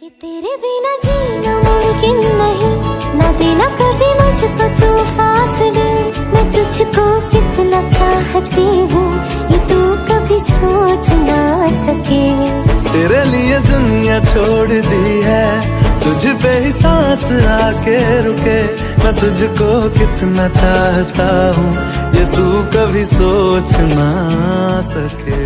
कि तेरे बिना जीना मुमकिन नहीं। ना देना कभी मुझको तू फासले मैं तुझको कितना चाहती हूँ ये तू कभी सोच ना सके। तेरे लिए दुनिया छोड़ दी है, तुझ पे ही सांस आके रुके। मैं तुझको कितना चाहता हूँ ये तू कभी सोच ना सके।